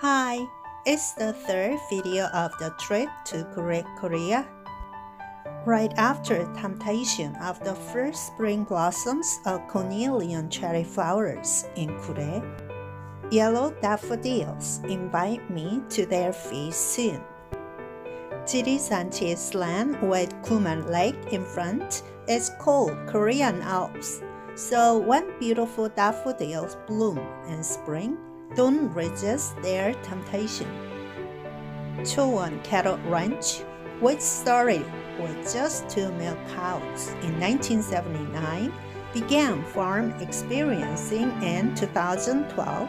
Hi, it's the third video of the trip to Korea. Right after temptation of the first spring blossoms of cornelian cherry flowers in Gurye, yellow daffodils invite me to their feast soon. Jirisan Cheese Land with Kuman Lake in front is called Korean Alps. So when beautiful daffodils bloom in spring, don't resist their temptation. Chowon Cattle Ranch, which started with just two milk cows in 1979, began farm experiencing in 2012.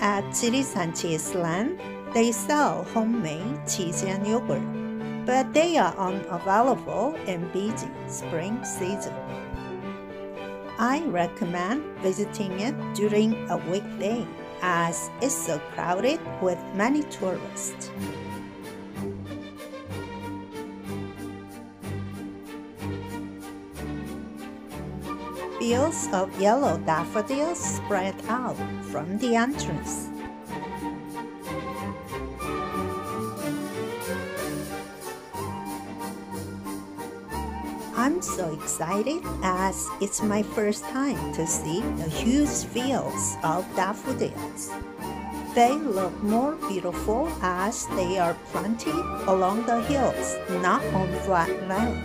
At Jirisan Cheese Land, they sell homemade cheese and yogurt, but they are unavailable in busy spring season. I recommend visiting it during a weekday as it's so crowded with many tourists. Fields of yellow daffodils spread out from the entrance. I'm so excited as it's my first time to see the huge fields of daffodils. They look more beautiful as they are planted along the hills, not on flat land.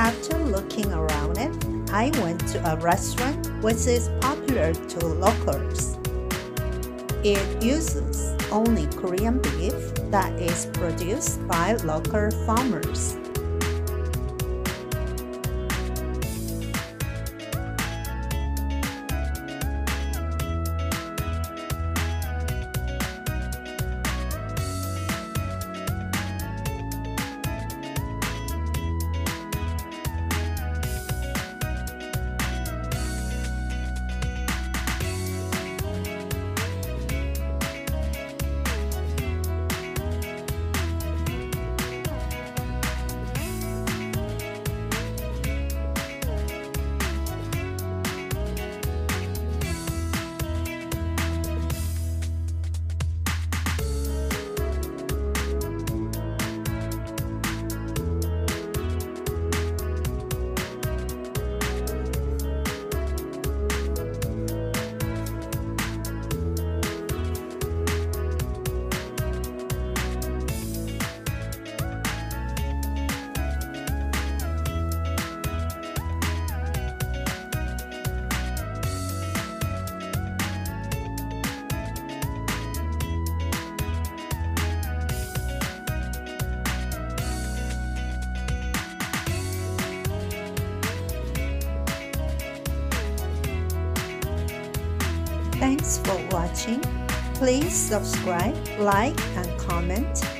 After looking around it, I went to a restaurant which is popular to locals. It uses only Korean beef that is produced by local farmers. Thanks for watching. Please subscribe, like, and comment.